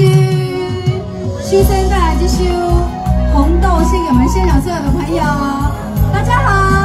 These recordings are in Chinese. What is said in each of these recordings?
君，新生带来这首《红豆》，献给我们现场所有的朋友，大家好。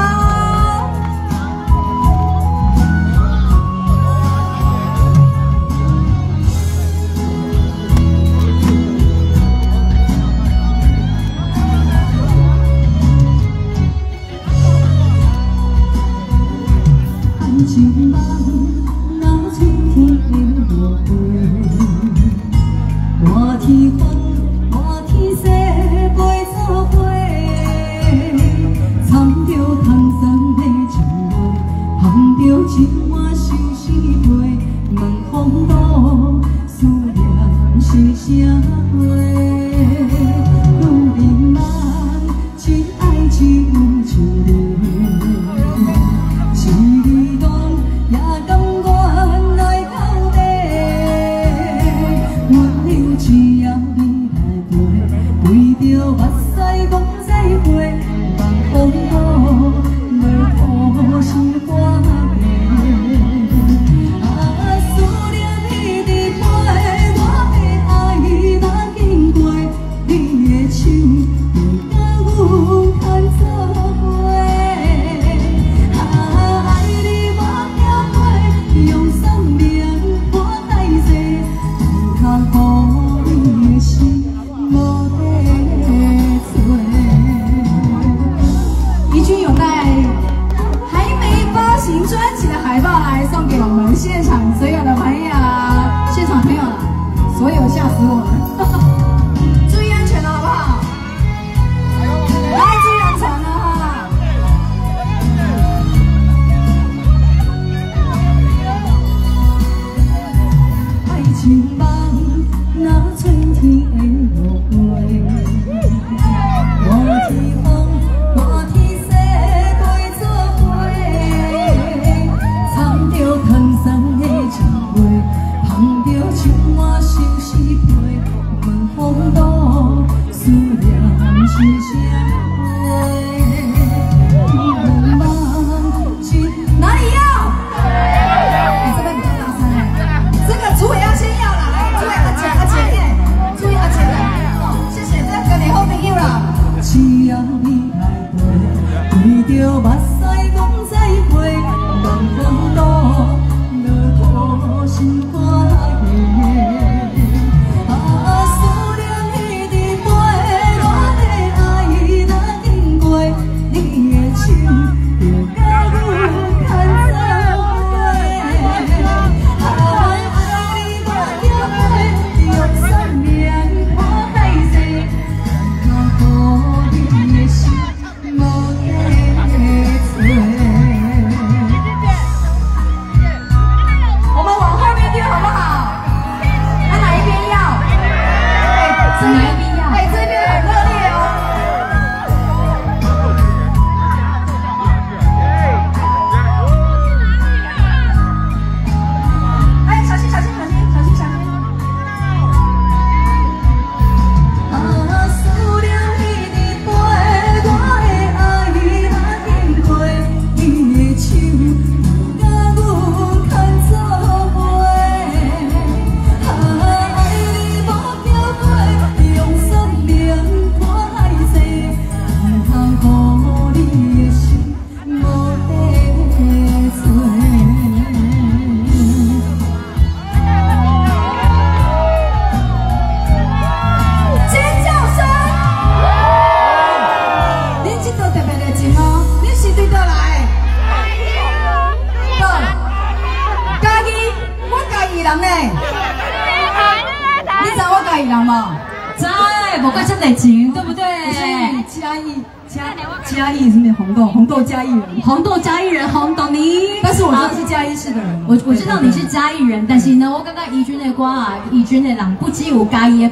more.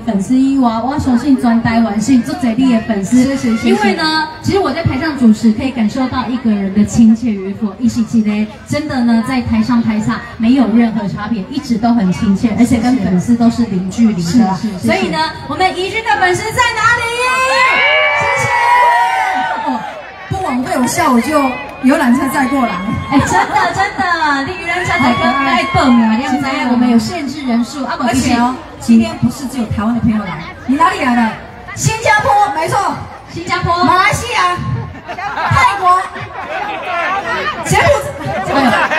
粉丝以外，我相信全台湾是做最力的粉丝，因为呢，其实我在台上主持，可以感受到一个人的亲切与否，一起起来，真的呢，在台上台下没有任何差别，一直都很亲切，而且跟粉丝都是零距离的，所以呢，我们宜君的粉丝在哪里？谢谢。哦，不枉费以我下午就游览车再过来。哎，真的真的，你游览车载过来报名啊？现在我们有限制人数啊，而且哦，今天不是只有台湾的朋友来，你哪里来的？新加坡，没错，新加坡，马来西亚，泰国，柬埔寨，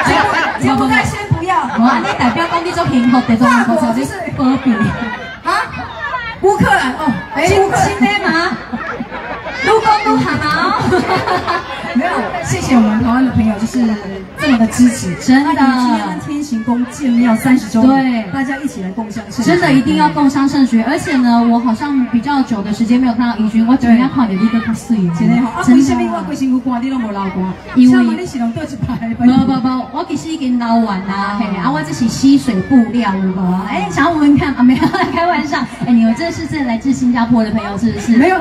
柬埔寨，柬埔寨先不要。哇，你代表讲你做幸福的，做法国就是波比啊，乌克兰哦，哎，乌克兰吗？都公都好哦。没有，谢谢我们台湾的朋友，就是这么的支持，真的。今天跟天行宫建庙三十周年，对，大家一起来共襄盛真的一定要共襄盛举。而且呢，我好像比较久的时间没有看到怡君，我今天看到你个太碎了。真的好，啊，为什么我贵辛苦关你都没捞光？因为你是用多一排。不不不，我其实已经捞完啦。嘿，啊，我这是吸水布料，哎，想要闻看啊，没有开玩笑。哎，你们这是这来自新加坡的朋友是不是？没有。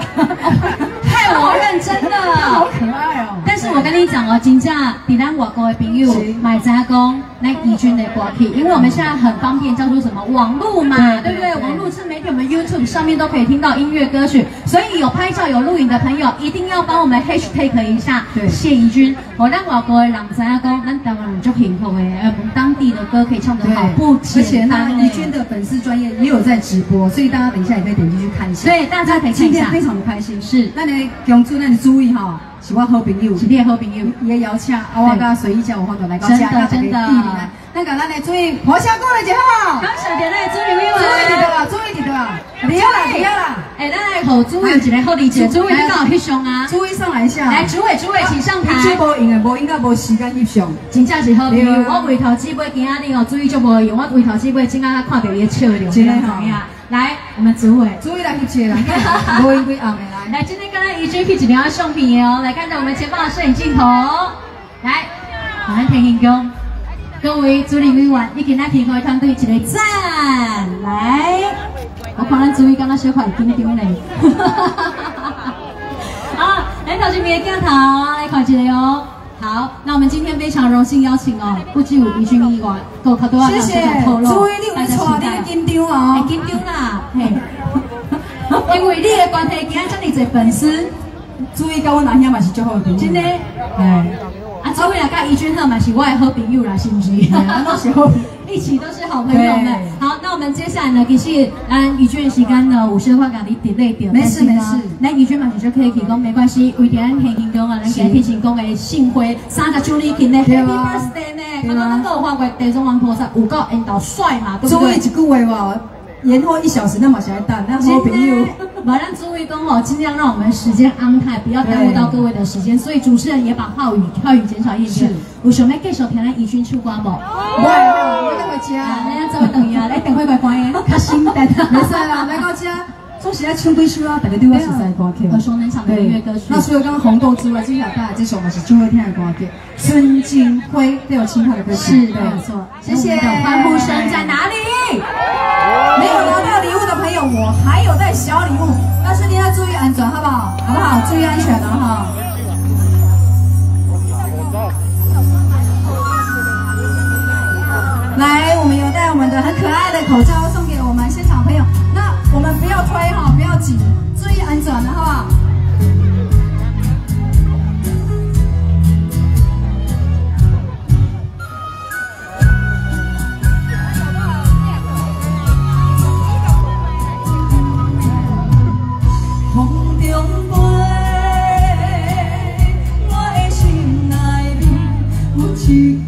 害我认真的，好可爱哦！但是我跟你讲哦，真正比咱外国的朋友买家工那宜君的歌曲，因为我们现在很方便，叫做什么网络嘛，对不对？网络自媒体，我们 YouTube 上面都可以听到音乐歌曲，所以有拍照有录影的朋友，一定要帮我们 Hashtag 一下，谢宜君。我让外国的人加工，那台湾人就幸福诶，我们当地的歌可以唱得好，不简单。怡君的粉丝专业也有在直播，所以大家等一下也可以点进去看一下。对，大家可以看一下。今天非常的开心，是那你。用注，那你注意哈，是我好朋友，是你的好朋友，伊的邀请啊，我甲随意叫我方头来到家，真的真的。那个咱来注意，华夏过来就好。刚小点来注意位，注意点啊，注意点啊，不要啦，不要啦。哎，咱来好注意一个好理解，注意刚好翕相啊，注意上来一下。来，主委主委请上台。这无用的，无应该无时间翕相。真正是好朋友，我回头只尾今仔日哦，注意就无用，我回头只尾今仔日看到你的笑容，真的怎么样？来，我们主委，主委来翕接啦，无应该后面来。来，今天跟咱 E J P 几条送品哦，来看着我们前方的摄影镜头，来，我们田庆功。各位主领委员，你给咱天空团队一个赞，来，我看咱主委刚刚小快紧张嘞，好，来头前面的镜头来看一下哦。好，那我们今天非常荣幸邀请哦，不只有李军议员，够好多啊，谢谢。注意你有错，你紧张哦，紧张啦，嘿，因为你的关系，今仔这么多粉丝，注意跟我阿兄嘛是最好的真的，哎。啊，周伟啊，跟怡君赫嘛是我的好朋友啦，是不是？都是好，一起都是好朋友们。好，那我们接下来呢，其实按怡君的时间呢，五十块港币 delay 掉，没事没事。那怡君嘛，你就可以提供，没关系。为点天庆宫啊，咱给天行宫的幸会三十周年庆呢，Happy Birthday 呢，刚刚那个画过地中王菩萨，五个引导帅嘛，对不一句话哇。延后一小时，那么小还等，那好朋友。马上诸位公哦尽量让我们时间安排，不要耽误到各位的时间。所以主持人也把话语话语减少一点。我想要继续听咱宜君出歌不？不会，我等回家。人家做等一下，来等会乖乖的，开 心的。没事啦，来到家。总是要唱几首啊，大家都要实在歌曲。耳熟能详的音乐歌曲。那除了刚刚红豆之外，接下来这首我们是最会听的歌曲，孙金辉都有清唱的歌曲。是的，没错。谢谢。欢呼声在哪里？没有拿到礼物的朋友，我还有带小礼物，但是你要注意安全，好不好？好不好？注意安全了哈。来，我们有带我们的很可爱的口罩送不要推哈，不要挤，注意安全好不好？风中飞，我的心。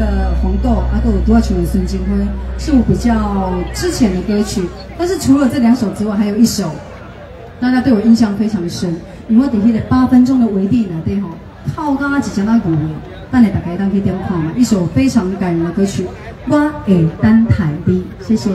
的红豆，阿豆都要请孙金辉，是我比较之前的歌曲。但是除了这两首之外，还有一首，大家对我印象非常深。因为底下的八分钟的围地呢，对吼，靠刚刚只讲到五位，但你大概当可以点看嘛，一首非常感人的歌曲，我给单台的，谢谢。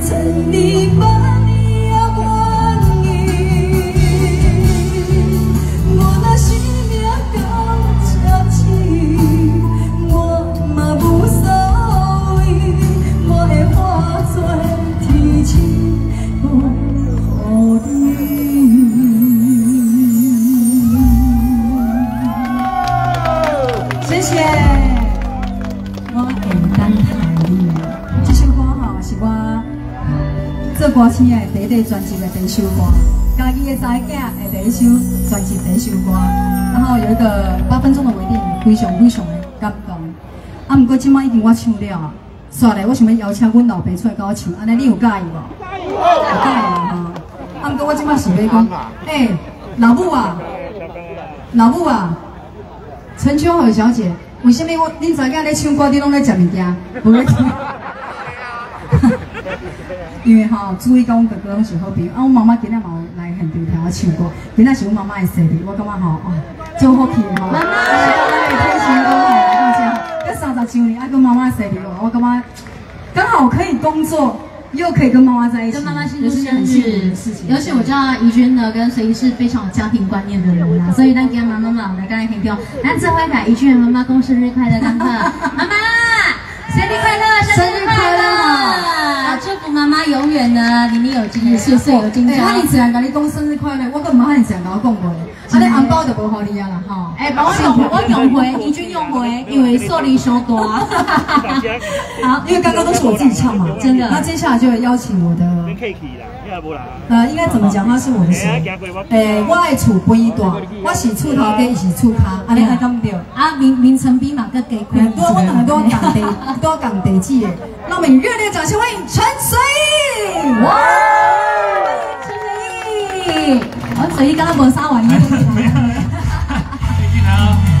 曾明白专辑的第一首歌，家己的仔囝的第一首专辑第一首歌，然后有一个八分钟的微电，非常非常的感动。啊，不过今麦已经我唱了，煞来我想要邀请阮老爸出来跟我唱，安尼你有介意无？有介意哈？啊，不过我今麦是要讲，哎，老母啊，老母啊，陈秋荷小姐，为什么我恁仔囝咧唱歌，你拢咧食物件？不咧听？因为吼，注意讲哥哥拢是好朋友，啊，我妈妈今日嘛来现场听我唱歌，今日是阮妈妈的生日，我感觉吼，哦，真好气吼。妈妈，天天讲哎，放心吼，要三十周年，啊，跟妈妈生日，我感觉刚好可以工作，又可以跟妈妈在一起，跟妈妈庆祝生日。尤其我知道怡君呢跟随意是非常有家庭观念的人啊，所以咱跟妈妈嘛，来刚才听到，咱这回给怡君妈妈恭生日快乐，当客，妈妈，生日快乐，生日快乐。祝福妈妈永远呢，年年有今日，岁岁有今朝。他你只然跟你讲生日快乐，我跟妈妈自然跟我讲过。啊，你红包就无好你啊啦，哈。哎，帮我用，我用回，怡君用回，因为数量小多。好，因为刚刚都是我自己唱嘛，真的。那接下来就邀请我的。呃，应该怎么讲？他是我的谁？诶，我爱厝边大，我是厝头家，伊是厝卡，安尼还讲唔对？啊，名名称比马哥给亏。多我两个都要讲地，都要讲地址的。让我们热烈掌声欢迎陈随意！哇，陈随意，我随意刚刚没杀完。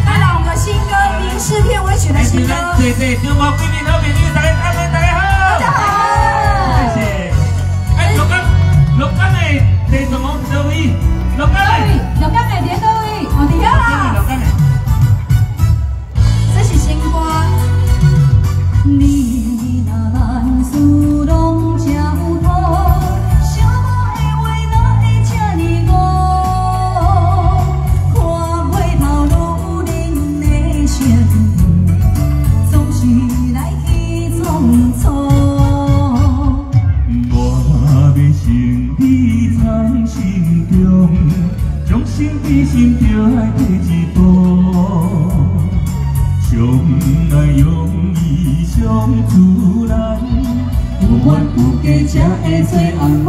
带来我们的新歌《名是片尾曲》的新歌。对对，中国贵宾和美女大家大家好。大家好。的第什么座位？六根的，六根的第座位，我第一生就爱退一步，相爱容易相处难，有缘有隔才会做阿某。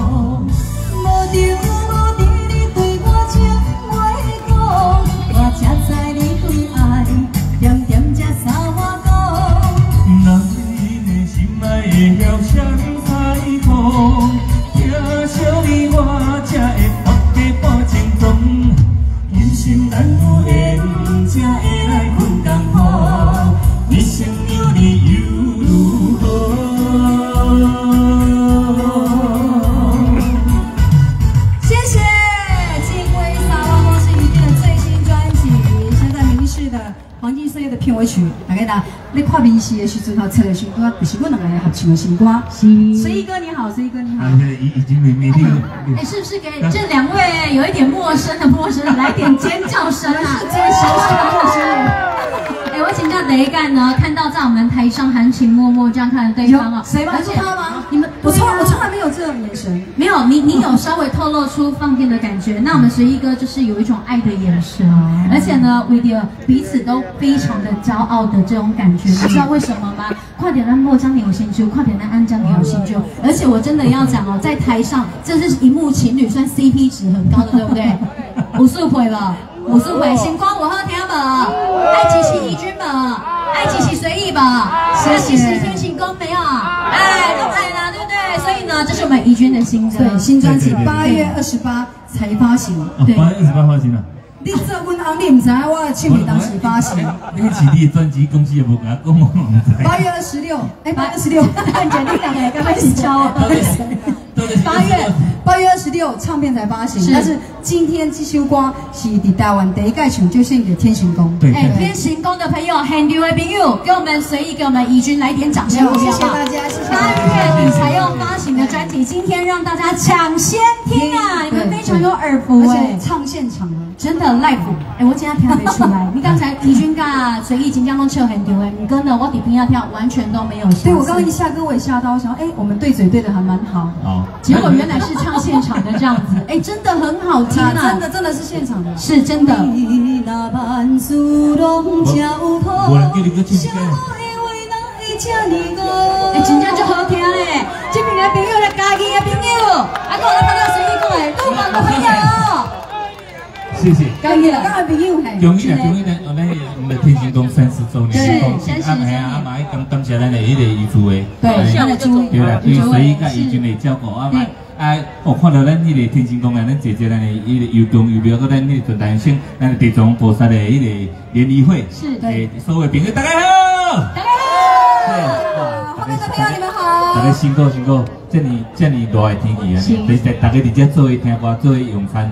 阵，他唱的时歌，就是我两个合唱的新歌。是。随意哥你好，随意哥你好。啊已已经没没听了。哎，是不是给这两位有一点陌生的陌生来点尖叫声啊？是真熟悉的陌生我请教雷干呢，看到在我们台上含情脉脉这样看着对方啊，谁吗？是他吗？你们，我从我从来没有这种眼神。没有，你你有稍微透露出放电的感觉。那我们随意哥就是有一种爱的眼神，而且呢，维迪尔彼此都非常的骄傲的这种感觉，你知道为什么吗？快点让莫江你有兴趣，快点让安江你有兴趣。而且我真的要讲哦，在台上这是一幕情侣，算 CP 值很高的，对不对？不是回了，武术回，星光我好听吧，爱吉是义军吧，爱吉是随意吧，谢谢。天行宫没有？哎，都爱啦，对不对？所以呢，这是我们怡君的新对新专辑，八月二十八才发行。对，八月二十八发行了。你做阮阿你唔知我的庆礼当时发行。你是你的专辑公司也无甲讲，我唔知。八月二十六，哎，八月二十六，看见你两个开始敲。八月八月二十六，唱片才发行，但是今天这首歌是伫台湾第一盖唱，就献给天行宫。对，哎，天行宫的朋友，hand you a big you，给我们随意给我们怡君来点掌声，谢谢大家，谢谢。八月底才要发行的专辑，今天让大家抢先听啊！你们非常有耳福哎，唱现场啊，真的 live。哎，我今天听没出来，你刚才怡君噶随意金江都唱很丢哎，你跟着我底边要跳，完全都没有。对我刚刚一下歌我也吓到，我想哎，我们对嘴对的还蛮好。哦。结果原来是唱现场的这样子，哎，真的很好听啊！真的真的是现场的，是真的。哎，真正就好听嘞！这边的朋友来家己的朋友，啊，我来看到谁过来，路旁的朋友。谢谢。恭喜了。恭喜了，恭喜了！我们我们天星宫三十周年，对，三十周年。啊，阿妈，感感谢咱的迄个义父的，对，谢谢朱，对啦，对，所以甲义军的照顾啊嘛。啊，我看到咱迄个天星宫啊，咱姐姐咱的迄个有功有庙，搁咱迄个准大圣，咱的地藏菩萨的迄个联谊会，是，对，所有朋友大家好，大家好，后面的朋友你们好，大家辛苦辛苦，这里这里热的天气啊，所以大家伫一听歌，做一用餐。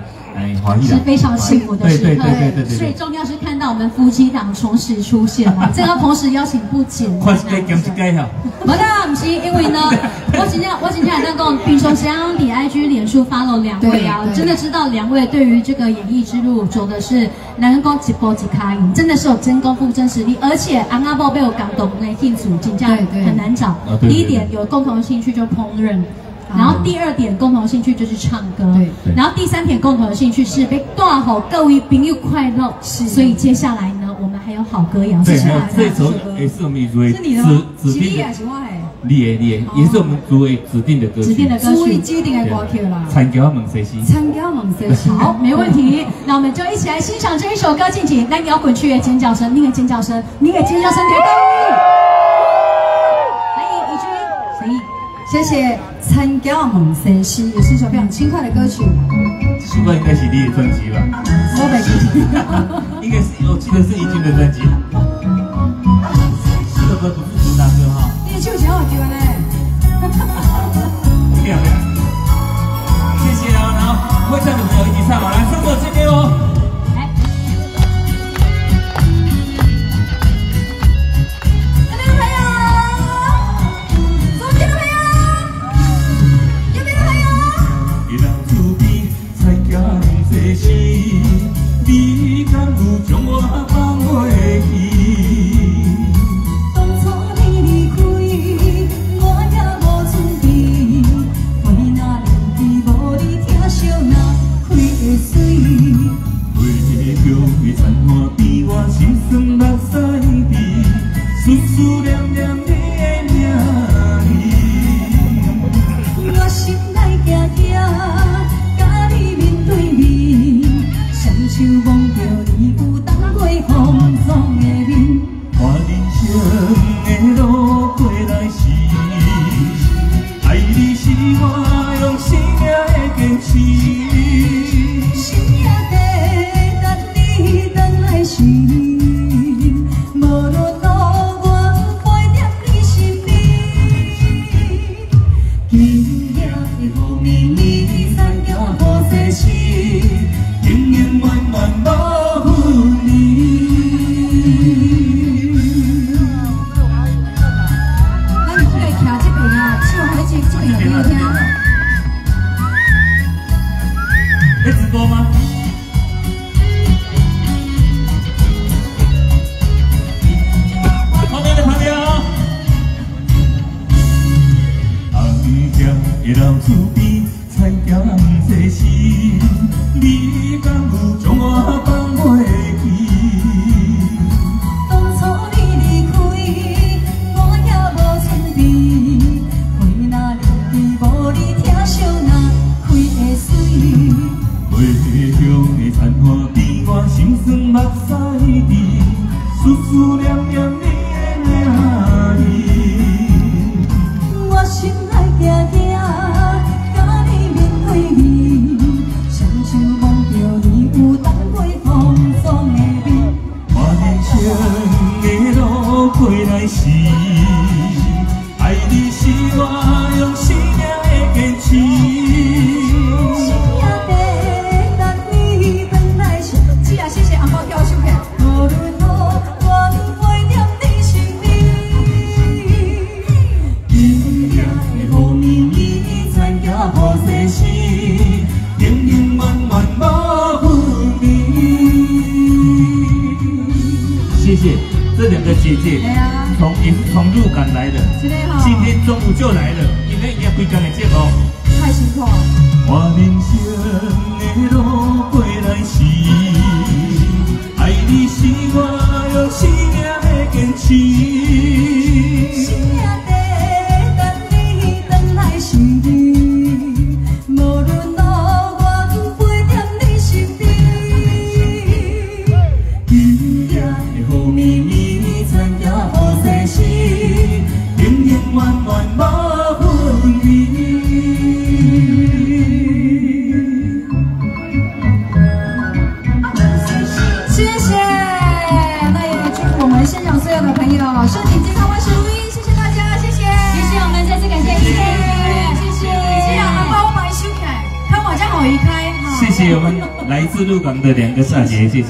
是非常幸福的时刻，对对对对对最重要是看到我们夫妻档同时出现嘛，这个同时邀请不简单。快给减一减哈。不是，因为呢，我今天我今天在跟比如说像李 IG 脸书发了两位啊，真的知道两位对于这个演艺之路走的是能够几波几卡赢，真的是有真功夫、真实力，而且阿阿宝被我感动，那进组请假很难找。第一点有共同的兴趣就烹饪。然后第二点共同兴趣就是唱歌，然后第三点共同的兴趣是被断好各位朋友快乐，所以接下来呢，我们还有好歌要唱。对，这首也是我们组为指指定的，你的你的，也是我们组为指定的歌曲。指定的歌曲，指定的歌曲啦。参加梦谁西？参加梦谁西？好，没问题。那我们就一起来欣赏这一首歌，敬请那摇滚区的尖叫声，你的尖叫声，你的尖叫声，别动。欢迎怡君，欢迎，谢谢。参加梦也是一首非常轻快的歌曲。这首歌应该是你的专辑吧？我没记应该是，我记得是已经的专辑。这首歌不是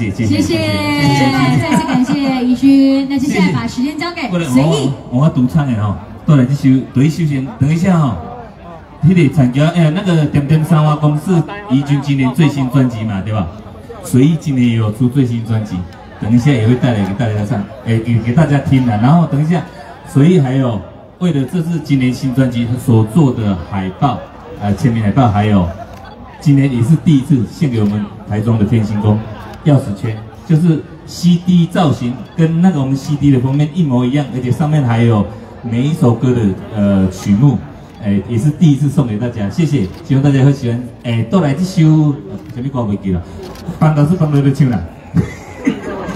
谢谢谢谢谢，再次感谢怡君。那接下来把时间交给随意。我我独唱的吼，都来这首，对休闲，等一下哈。那个参加哎，那个点点三花公是怡君今年最新专辑嘛，对吧？随意今年也有出最新专辑，等一下也会带来给大家唱，哎，给给大家听的。然后等一下，随意还有为了这次今年新专辑所做的海报，呃，签名海报，还有今年也是第一次献给我们台中的天星宫钥匙圈，就是 CD 造型跟那个我们 CD 的封面一模一样，而且上面还有每一首歌的呃曲目，哎、也是第一次送给大家，谢谢，希望大家会喜欢。哎、都来这首呃什么歌袂记了，帮老师帮到在唱啦，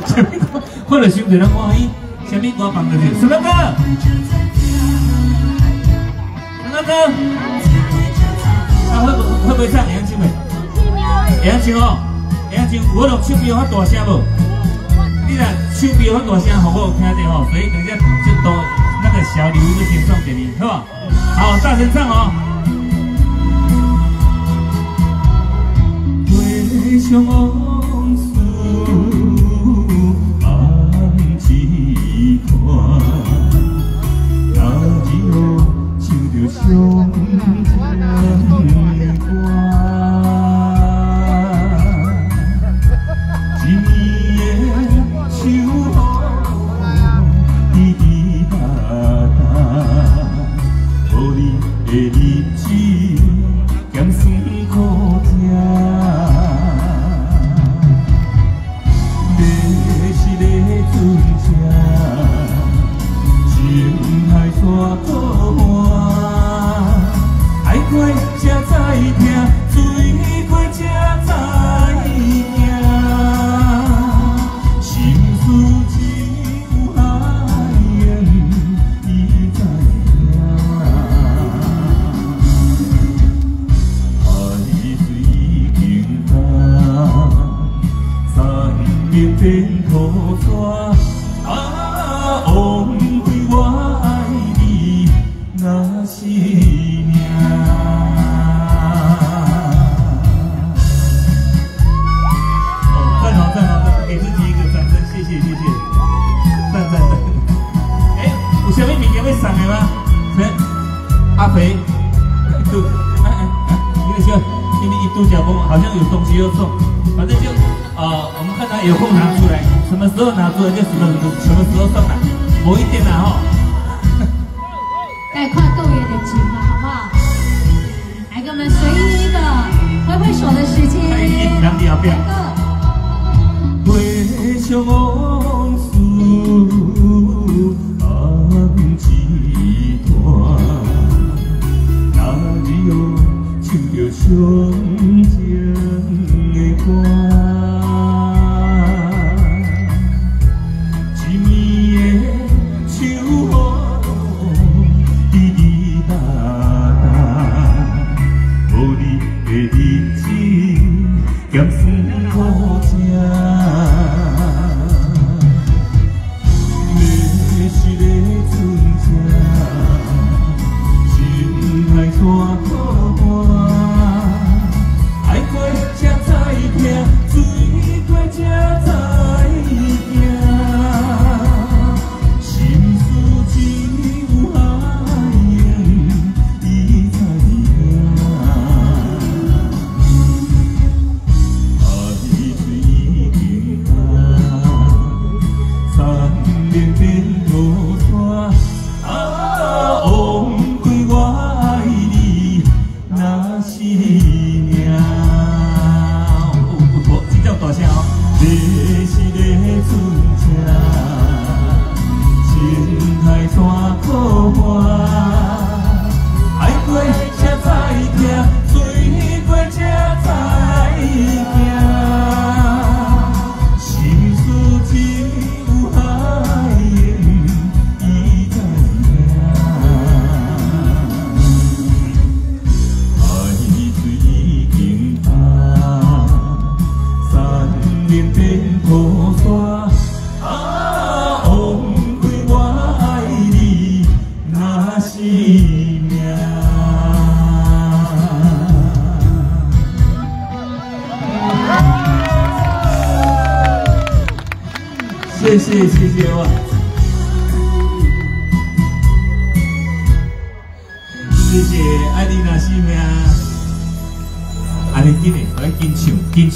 什么歌？或者想着人欢喜，什么歌帮到唱？什么歌？什么歌？啊，会不会不会唱？会晓唱未？会晓唱哦，会晓唱。我用手臂有发大声无？你若手臂发大声，好我有听到吼，所以等下就都那个小礼物就先送给你，好不好？好，大声唱哦。回想往事梦一段，那日后唱着伤这是个船车，情海沙作伴，爱过才知，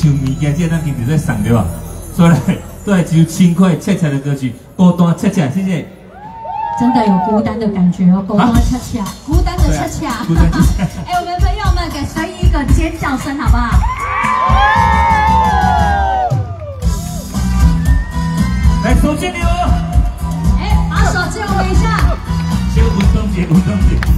唱物件，即个咱今在送对吧？所以来，都来一轻快、恰恰的歌曲，孤单恰恰，谢谢。真的有孤单的感觉哦，孤单恰恰，孤单的恰恰。哎、我们朋友们给随音一个尖叫声，好不好？来，手机你哦。哎、把手借我一下。先互动，先互动，先。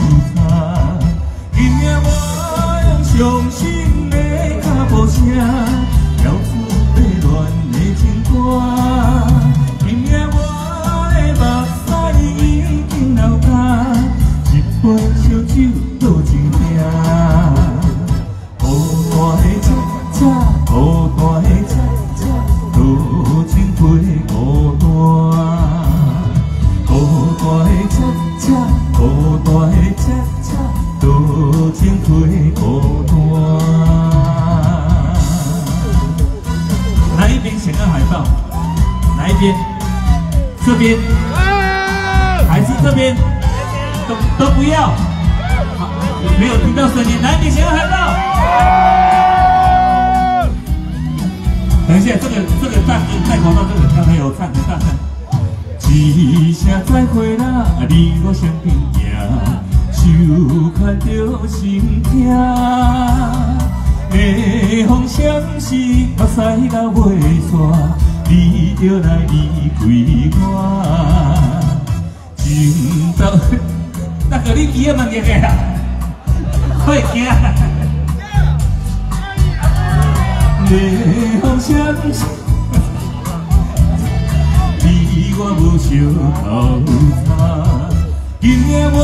今夜我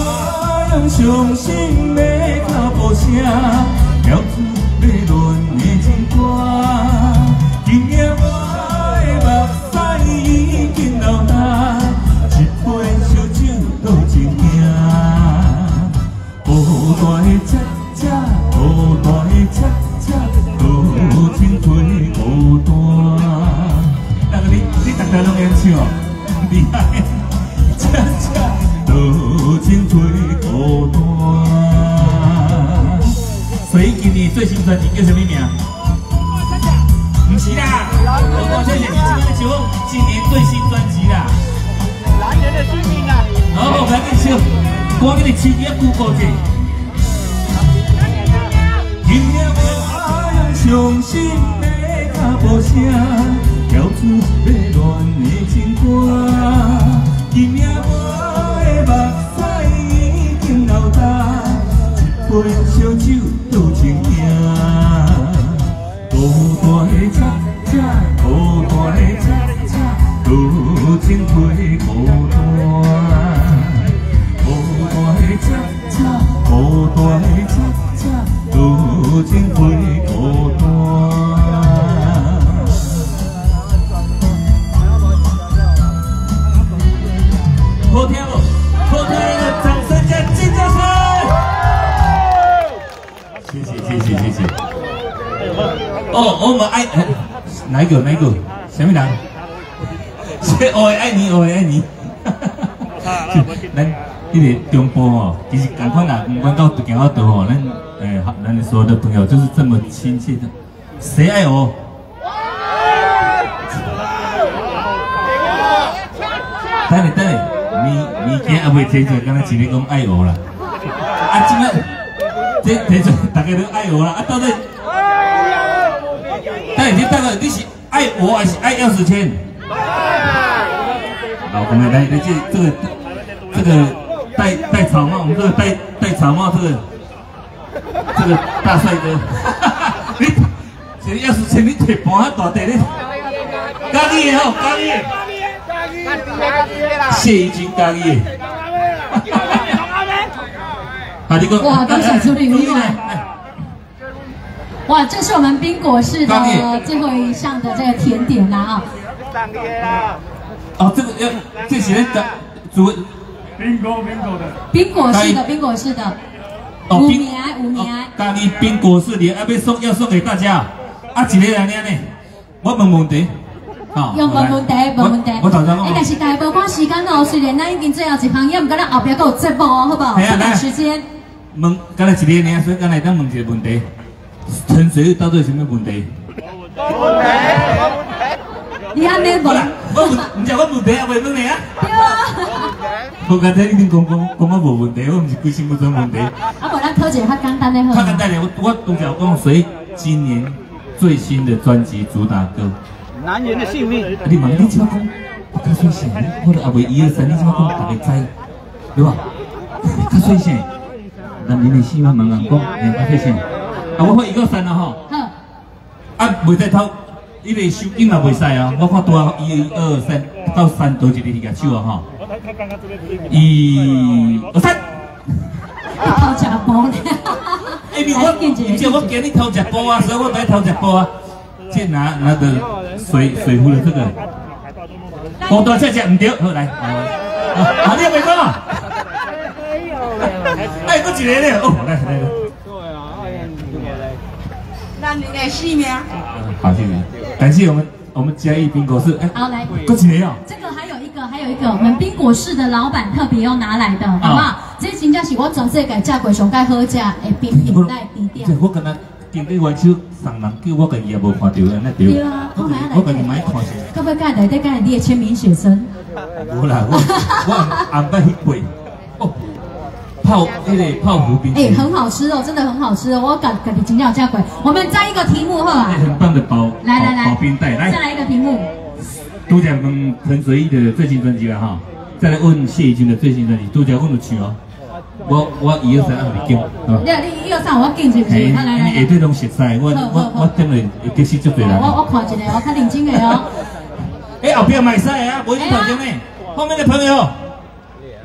用伤心的脚步声，跳出欲乱的情歌。专辑叫什么名？不是啦，我我这是今天请问今年最新专辑啦。蓝人的生命啊！好，我来给你唱，我给你起一句歌词。今夜我用伤心的脚步声，跳出要乱的情歌。今夜我的目屎已经流干，一杯烧酒好听不？好听的掌声加金掌声！谢谢谢谢谢谢。哦，我们爱哎哪一个哪一个？什么人？是我的爱你，我的爱你。咱迄个中部哦，其实赶快啦，不管到行到倒哦，咱诶，咱的所有的朋友就是这么亲切的。谁爱我？等你等下，你你今还未提出来，刚才一个讲爱我啦。啊，今个这提出大家都爱我啦。啊，到底？等下你大概你是爱我还是爱钥匙圈？老公们来，来这这个这个戴戴草帽，我们这个戴戴草帽这个这个大帅哥，你这钥匙圈你腿盘啊大地咧，家己的吼，家己的，谢怡君家己的，啊，你讲，哇恭喜处理注意意外来哇，这是我们冰果市的最后一项的这个甜点啦啊！哦，这个要这些人的主冰果冰果的，冰果市的冰果市的，哦冰五名五名哦咖喱冰果是连要要送要送给大家，啊，几个人呢？我问问题，好用问问题，问问题。我我头先讲哎，但是大家无看时间哦，虽然咱已经最后一行，也唔敢咱后边还有节目哦，好不好？嘿啊时间。问，刚才一个呢，所以刚才咱问一个问题，陈水到底有什么问题？你安尼问，我问，唔知我问题啊，未问你啊？对啊。我刚才已经讲讲讲我无问题，我唔是规心不种问题。啊，无咱讨一个较简单的好。看看带来，我我拄则讲谁今年最新的专辑主打歌？男人的性命。啊你忙你怎么讲？我较水性，我都阿未一二三，你怎么讲？大家知，对吧？较水性，男人的性命问人讲，哎，较水性。啊，我看一二三了吼。好，啊，袂使偷，你个收音嘛袂使啊！我看拄啊，一二三到三多一个迄个手啊吼。一二三，偷食包呢。哎，你我，而且我给你偷食包啊，所以我来偷食包啊。这拿拿的水水壶的这个，高端菜菜唔对，好来，好，好，你袂讲啊？哎，搁一个咧，哦，来来来。那你的性命。好，谢谢，感谢我们我们嘉义冰果室，哎，好来。过几个哦。这个还有一个，还有一个，我们冰果室的老板特别要拿来的，好不好？这真正是我全世界食过上介好食的冰品类甜点。我跟他经过元首送人叫我家己也无看到，安尼对。对啊，我买来我家己买看下。该不该内底该你的签名写真？无啦，我我安排去背。哦，泡那个泡芙冰淇哎，淋，很好吃哦，真的很好吃哦，我感感觉真正有这鬼。我们再一个题目好啊哎，很棒的包来来来包冰袋，再来，来一个题目。都讲问陈随意的最新专辑了哈，再来问谢怡君的最新专辑，都讲问得起哦。我我一二三按你叫，好你你一二三，我敬是不是？来来来，你下底拢熟悉，我我我点了其实足对人。我我看一下，我看认真个哦。哎，后边卖晒啊，不会去头前面。后面的朋友，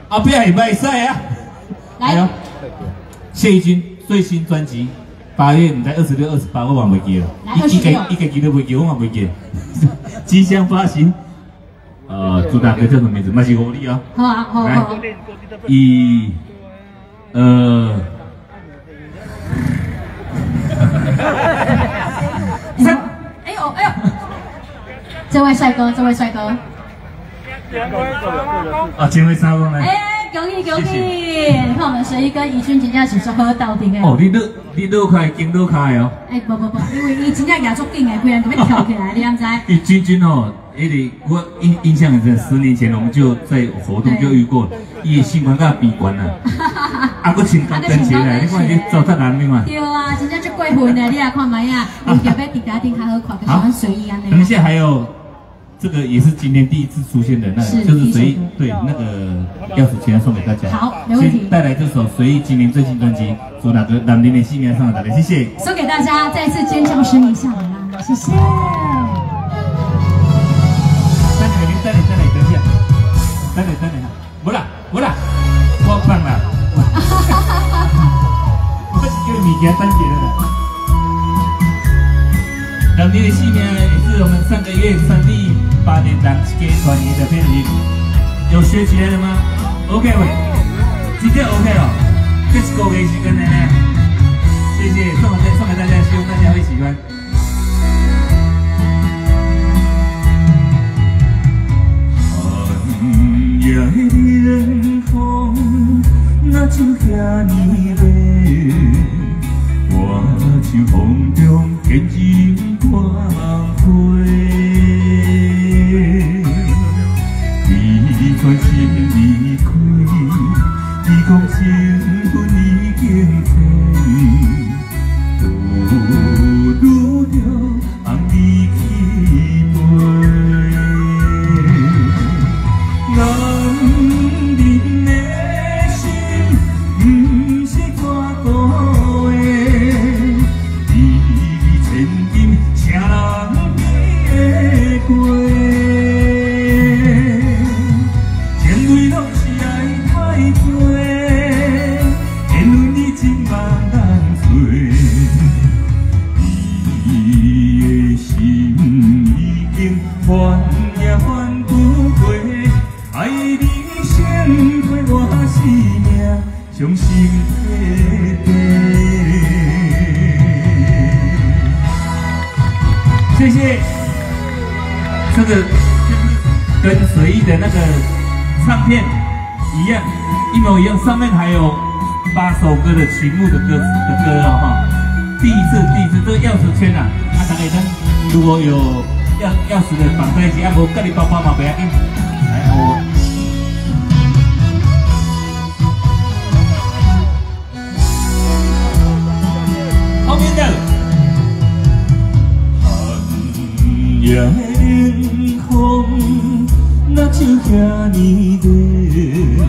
后边也卖晒啊。来呦，谢义军最新专辑，八月唔知二十六、二十八，我忘袂记了。来一一26个一个记都袂记，我忘袂记。即将发行。呃，朱大哥叫什么名字？嘛是我的啊。好啊，好来好。一、二、三。哎呦哎呦，这位帅哥，这位帅哥，啊，前位三公来。哎，恭喜恭喜！你看我们随意跟怡君真正是说喝到底的。哦，你落你落开经落开哦。哎，不不不，因为伊真正牙足紧的，不然就要跳起来，你敢知？你君君哦，那里我印印象很深，十年前我们就在活动就遇过，伊的性管甲闭关了，啊，个穿高跟鞋来，你看你走在哪里嘛？对啊，真正就过分的，你来看卖啊，有条要伫家顶较好看，就喜欢随意安尼。等一下还有这个也是今天第一次出现的，那个就是随意对那个钥匙钱送给大家。好没问题带来这首随意今年最新专辑主打歌《男人的性命》送给大家，谢谢。送给大家，再次坚强使你下来啦，谢谢。等等等等，不啦不啦，我放了，我是叫物件等起来了。男人的性命也是我们上个月三立八点档给团员的片名，有学起来了吗？OK 喂，直接 OK 了，这是够给时间的呢。谢谢，送给送给大家，希望大家会喜欢。的冷风，那就遐尼美，我像风中坚忍光辉。你转身首歌的曲目的歌词的歌哦哈。第一次，第一次，这个钥匙圈啊，啊，大家呢，如果有钥钥匙的绑在一起，啊，无隔离包包嘛，不要紧。来，我。后面的。寒夜的风，那就遐尼烈，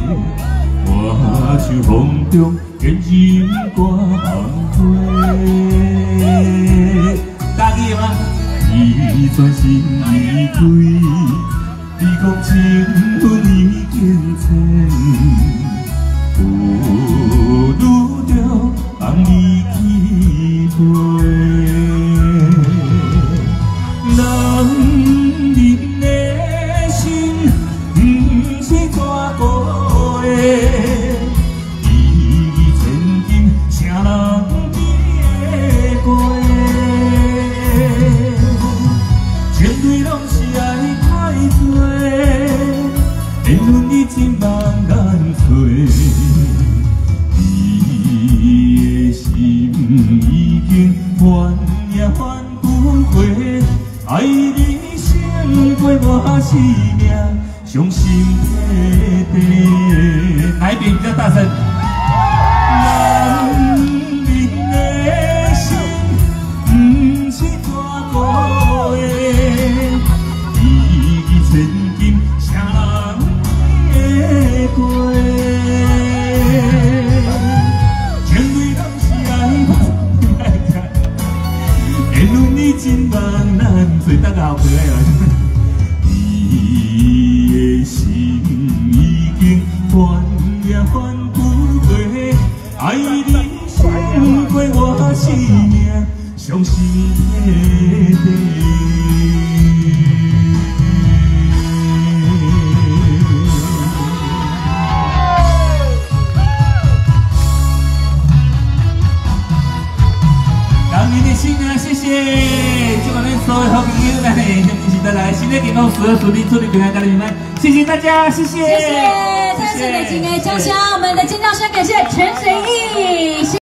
我像风中真情挂红花。家己的吗？你转身离开，你讲情